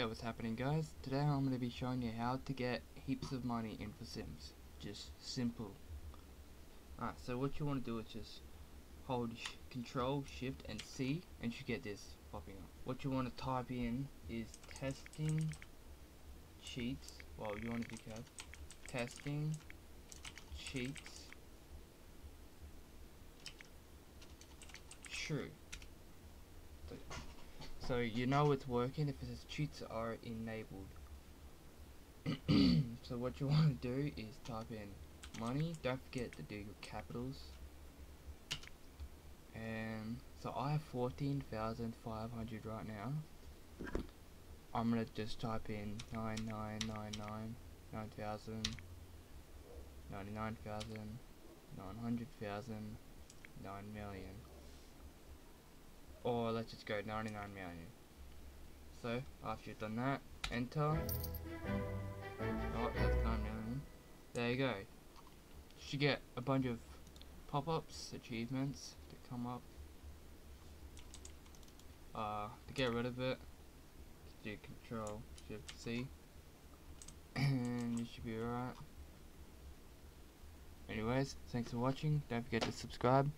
Hey what's happening guys, today I'm going to be showing you how to get heaps of money in for Sims, just simple. Alright, so what you want to do is just hold sh control, shift and C and you get this popping up. What you want to type in is testing cheats, well you want to do cat, testing cheats true. So, so you know it's working if it says cheats are enabled. so what you want to do is type in money. Don't forget to do your capitals. And so I have 14,500 right now. I'm gonna just type in 9999 9000 99,000 900,000 9 million or let's just go 99 million. So after you've done that, enter. Oh, that's 9 million. There you go. You should get a bunch of pop-ups, achievements to come up. Uh, to get rid of it, do Control Shift C, and you should be alright. Anyways, thanks for watching. Don't forget to subscribe.